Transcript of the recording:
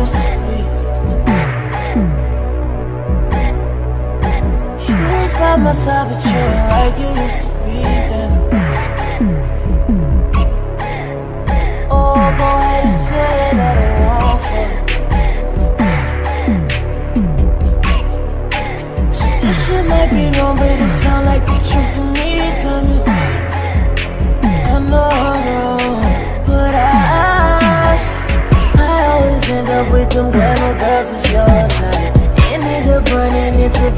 used to be. You was by my side, but you ain't like you used to be then. Oh, go ahead and say that I won't fall. This shit might be wrong, but it sound like the truth to me. up with them glamour girls, it's your time. Ended up running into